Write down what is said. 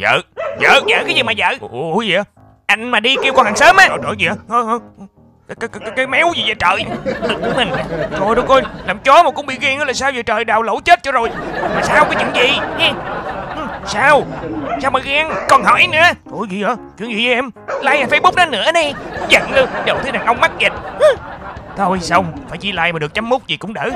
Vợ Vợ, vợ cái gì mà vợ? Ủa gì vậy? Anh mà đi kêu con hàng sớm á. Trời ơi gì vậy? Cái, cái, cái, cái méo gì vậy trời? Đừng mình. Trời đất ơi Làm chó mà cũng bị ghen đó là sao vậy trời? Đào lẩu chết cho rồi. Mà sao cái chuyện gì? Nghe ừ, Sao? Sao mà ghen? Còn hỏi nữa. Ủa gì vậy? Chuyện gì vậy em? Like Facebook đó nữa đi Giận luôn. Đầu thứ đàn ông mắc dịch. Thôi xong Phải chỉ like mà được chấm mút gì cũng đỡ.